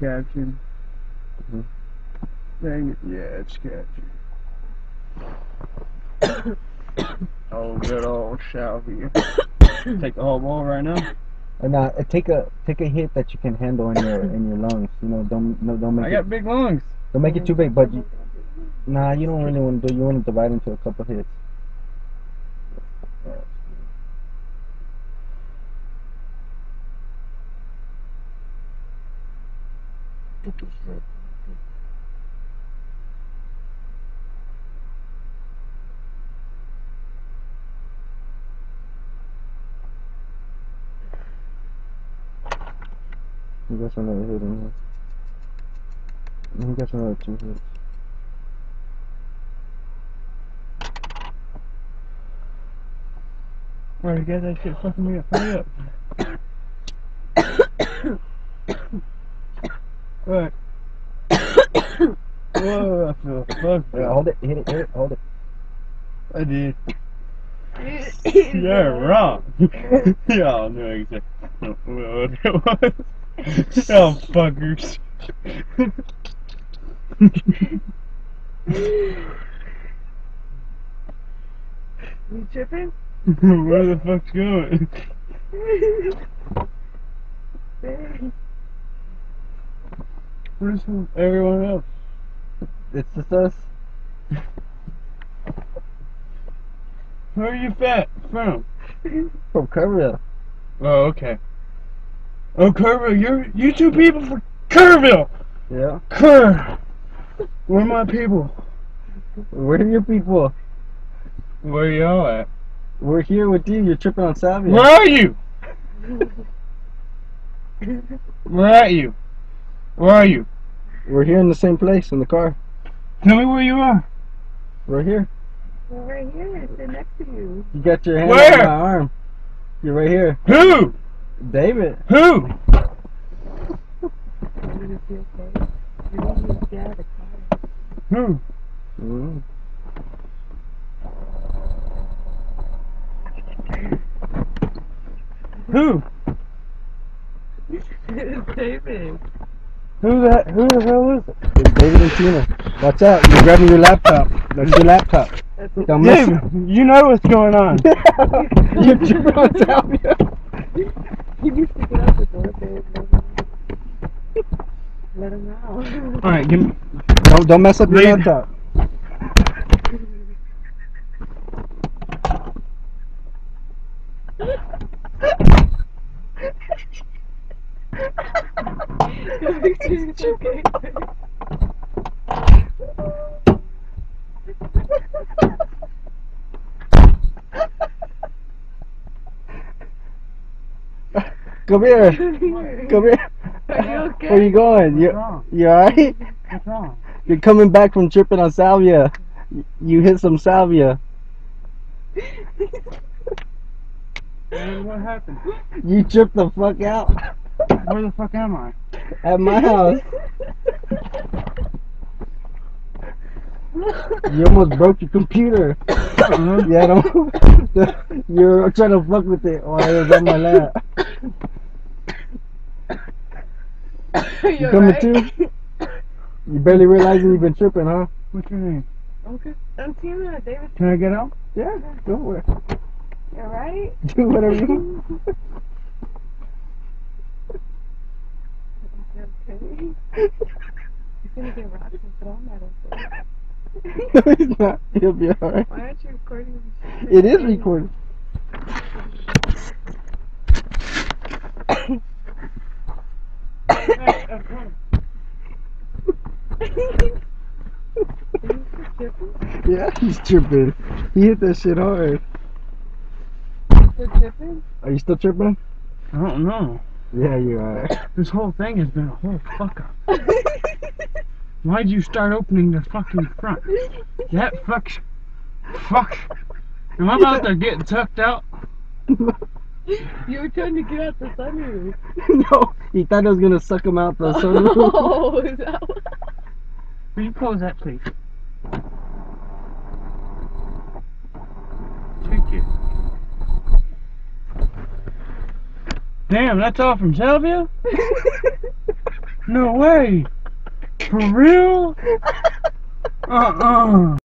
captured. Mhm. Dang it. Yeah, it's captured. oh, good old Shelby. Take the whole ball right now. And uh, take a take a hit that you can handle in your in your lungs. You know, don't no, don't make I it got big lungs. don't make it too big. But you, nah, you don't really want to do. You want to divide into a couple hits. You got another hit in here. You got another two hits. Alright, you got that shit fucking me up. Hurry up. Alright. Whoa, I feel fucked. Yeah, hold it, hit it, hit it, hold it. I did. You're wrong. Y'all know exactly what it was. Y'all fuckers. You tripping? Where the fuck's going? Where's everyone else? It's just us. Where are you fat from? From Kerrville. Oh, okay. Oh, Kerrville, you're you two people from Kerrville. Yeah. Kerr. Where are my people? Where are your people? Where are y'all at? We're here with you. You're tripping on salvia. Where are you? Where are you? Where are you? We're here in the same place in the car. Tell me where you are. We're here. We're right here, sitting next to you. You got your hand Where? on my arm. You're right here. Who? David. Who? You okay? You need to get out of the car. Who? Mm. Who? David. Who that? Who the hell is it? It's David and Tina. Watch out. You're grabbing your laptop. That's your laptop. Don't miss Dave, it. you know what's going on. You're tripping on salvia. You need to get out the door, babe. Let him out. All right, give me. Don't, don't mess up your Leave. laptop. It's okay. Come here. Come here. Are you okay? Where you going? What's You wrong? you alright? What's wrong? You're coming back from tripping on salvia. You hit some salvia. Man, what happened? You tripped the fuck out Where the fuck am I? At my house. You almost broke your computer. Uh-huh. Yeah, don't. You're trying to fuck with it while it was on my lap. you You coming alright? too? You barely realizing you've been tripping, huh? What's your name? Okay. I'm Tina. David. Can I get out? Yeah, go for it. You alright? Do whatever you want. Okay. He's gonna get rocked but I'm not okay. No, he's not. He'll be alright. Why aren't you recording? It is recorded. Hey, come. Yeah, he's tripping. He hit that shit hard. You're tripping? Are you still tripping? I don't know. Yeah, you are. This whole thing has been a whole fuck up. Why'd you start opening the fucking front? That fucks. Fuck. Am I about to get tucked out? You were trying to get out the sunroof. no, he thought I was gonna suck him out the oh, sunroof. Oh, is that what? Will you close that, please? Thank you. Damn, that's all from Salvia? No way. For real? Uh-uh.